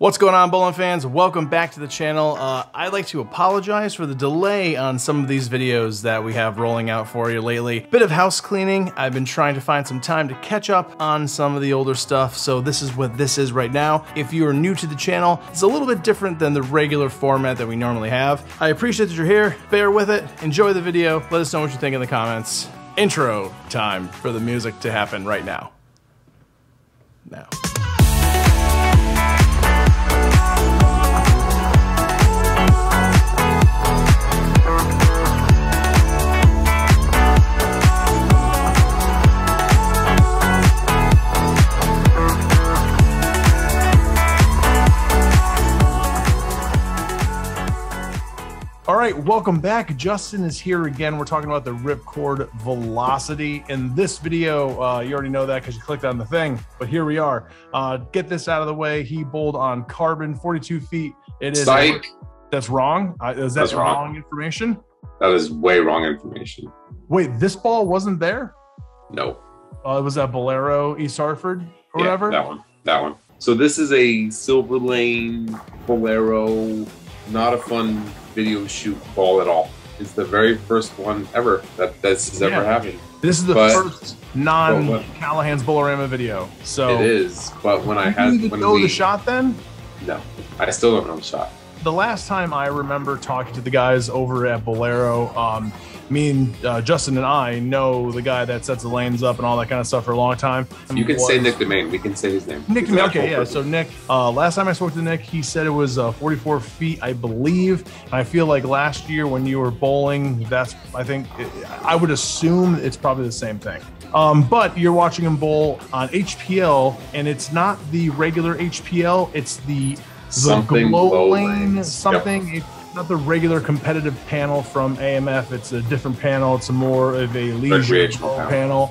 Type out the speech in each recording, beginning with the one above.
What's going on, bowling fans? Welcome back to the channel. Uh, I'd like to apologize for the delay on some of these videos that we have rolling out for you lately. Bit of house cleaning. I've been trying to find some time to catch up on some of the older stuff, so this is what this is right now. If you are new to the channel, it's a little bit different than the regular format that we normally have. I appreciate that you're here. Bear with it. Enjoy the video. Let us know what you think in the comments. Intro time for the music to happen right now. Now. Right, welcome back. Justin is here again. We're talking about the Ripcord Velocity. In this video, uh, you already know that because you clicked on the thing, but here we are. Uh, get this out of the way. He bowled on carbon, 42 feet. It is. Psych. That's wrong. Uh, is that That's wrong. wrong. information? That is way wrong information. Wait, this ball wasn't there? No. Uh, it was at Bowlero, East Hartford, or Yeah, whatever. That one. That one. So this is a Silver Lane Bowlero, not a fun video shoot ball at all. It's the very first one ever that this has Yeah. ever happened. This is the But- first non but Callahan's Bolorama video. So It is, but when I had didn't even when know we the shot then? no, I still don't know the shot. The last time I remember talking to the guys over at Bowlero, um, me and uh, Justin and I know the guy that sets the lanes up and all that kind of stuff for a long time. You can say Nick DeMaine. We can say his name. Nick, an okay, yeah. person. So Nick, uh, last time I spoke to Nick, he said it was uh, 44 feet, I believe. And I feel like last year when you were bowling, that's I think I would assume it's probably the same thing. Um, but you're watching him bowl on HPL, and it's not the regular HPL; it's the Something glow glow lane, lanes. something. It's not the regular competitive panel from AMF. It's a different panel. It's a more of a leisure panel. panel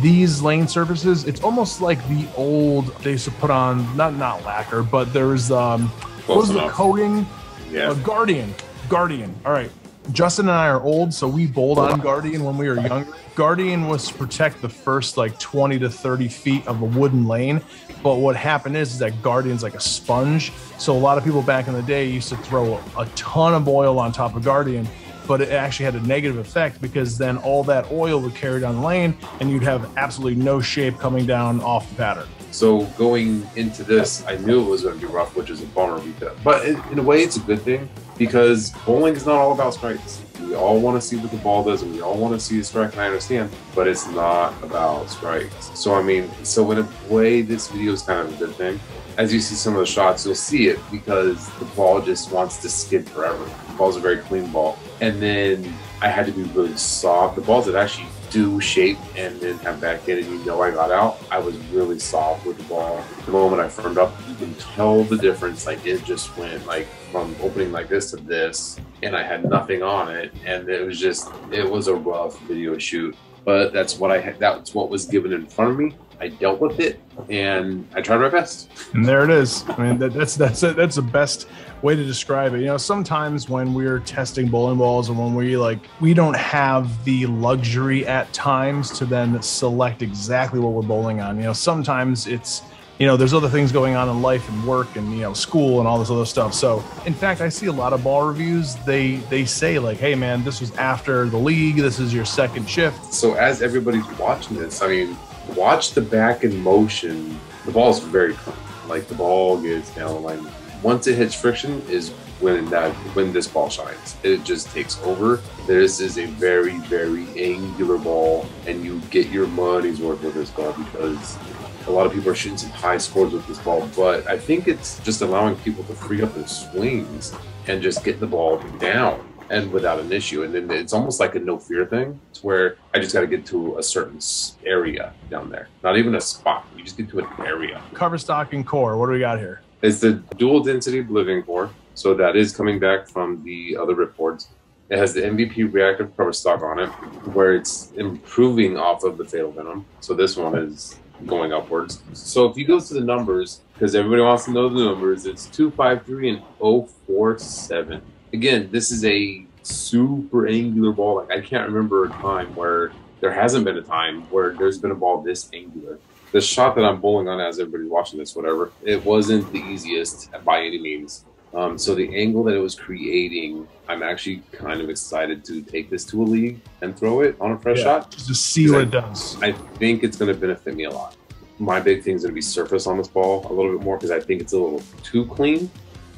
these lane surfaces it's almost like the old they used to put on not not lacquer but there's um what Close was the coating Yeah. uh, guardian guardian all right justin and i are old so we bowled on guardian when we were younger guardian was to protect the first like 20 to 30 feet of a wooden lane but what happened is, is that guardian's like a sponge so a lot of people back in the day used to throw a, ton of oil on top of guardian but it actually had a negative effect because then all that oil would carry down the lane and you'd have absolutely no shape coming down off the pattern. So going into this, I knew it was going to be rough, which is a bummer. Because, but in a way, it's a good thing because bowling is not all about strikes. We all want to see what the ball does, and we all want to see the strike. And I understand, but it's not about strikes. So I mean, so in a way, this video is kind of a good thing. As you see some of the shots, you'll see it because the ball just wants to skid forever. The ball's a very clean ball, and then I had to be really soft. The balls that actually do shape and then have back in and you know I got out, I was really soft with the ball. The moment I firmed up, you can tell the difference. Like it just went like from opening like this to this, and I had nothing on it, and it was just it was a rough video shoot. But that's what I had. That's what was given in front of me. I dealt with it, and I tried my best. And there it is. I mean, that, that's that's it. That's the best way to describe it. You know, sometimes when we're testing bowling balls and when we like we don't have the luxury at times to then select exactly what we're bowling on. You know, sometimes it's you know, there's other things going on in life and work and you know, school and all this other stuff. So, in fact, I see a lot of ball reviews. They they say like, "Hey, man, this was after the league. This is your second shift." So as everybody's watching this, I mean, watch the back in motion. The ball is very clean. Like the ball gets down the line. Once it hits friction, is when that when this ball shines. It just takes over. This is a very very angular ball, and you get your money's worth with this ball because a lot of people are shooting some high scores with this ball. But I think it's just allowing people to free up their swings and just get the ball down and without an issue. And then it's almost like a no fear thing. It's where I just got to get to a certain area down there, not even a spot. You just get to an area. Cover stock and core. What do we got here? It's the dual density living core. So that is coming back from the other reports. It has the MVP reactive cover stock on it, where it's improving off of the fatal venom. So this one is going upwards. So if you go to the numbers, because everybody wants to know the numbers, it's 253 and 047. Again, this is a super angular ball. Like I can't remember a time where there hasn't been a time where there's been a ball this angular. the shot that I'm bowling on as everybody's watching this, whatever, it wasn't the easiest by any means. Um, so the angle that it was creating, I'm actually kind of excited to take this to a league and throw it on a fresh Yeah, shot. Just to see what it does. I think it's going to benefit me a lot. My big thing is going to be surface on this ball a little bit more because I think it's a little too clean.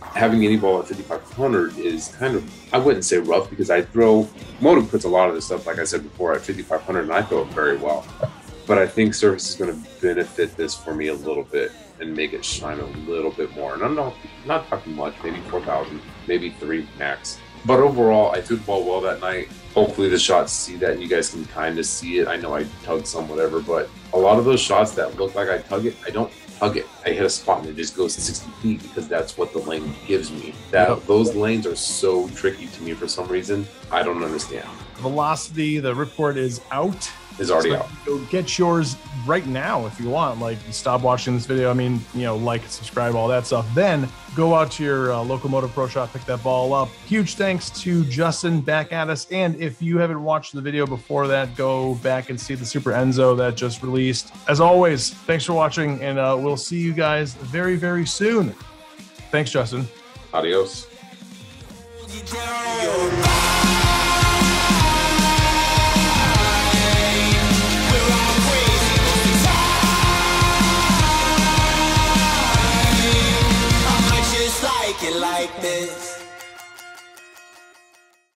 Having any ball at 5500 is kind of, I wouldn't say rough because I throw, Motiv puts a lot of this stuff, like I said before, at 5500 and I throw it very well. But I think surface is going to benefit this for me a little bit and make it shine a little bit more. And I'm not, not talking much, maybe 4,000, maybe three max. But overall, I threw the ball well that night. Hopefully, the shots see that and you guys can kind of see it. I know I tugged some, whatever, but a lot of those shots that look like I tug it, I don't tug it. I hit a spot and it just goes 60 feet because that's what the lane gives me. That Yep. those lanes are so tricky to me for some reason. I don't understand. Velocity, the report is out. Is already So out. Go get yours right now if you want. Like, stop watching this video. I mean, you know, like, subscribe, all that stuff. Then go out to your uh, local Motiv Pro shop, pick that ball up. Huge thanks to Justin back at us. And if you haven't watched the video before that, go back and see the Supra Enzo that just released. As always, thanks for watching, and uh, we'll see you guys very, very soon. Thanks, Justin. Adios. Yo.